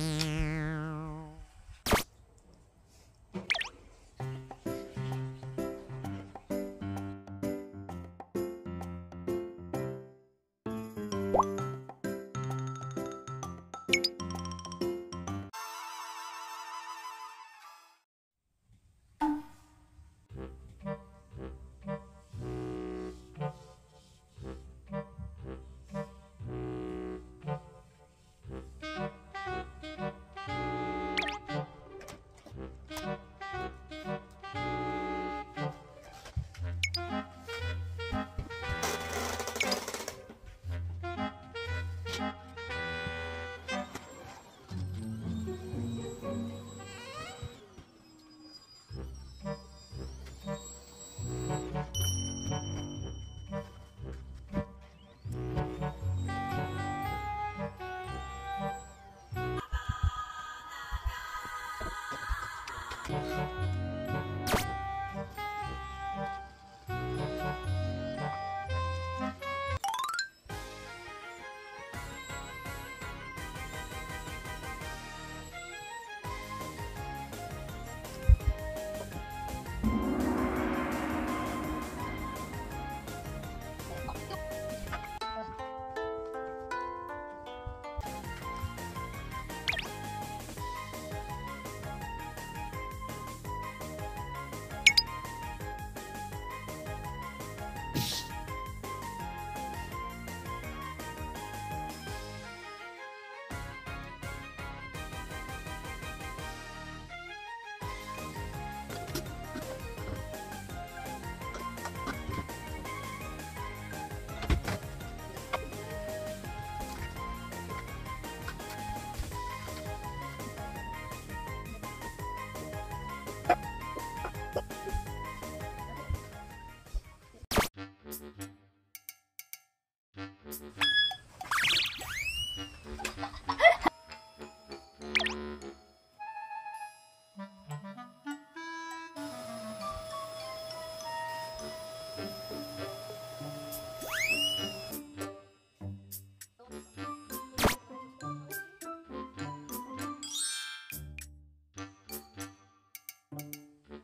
Mm-hmm.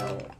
do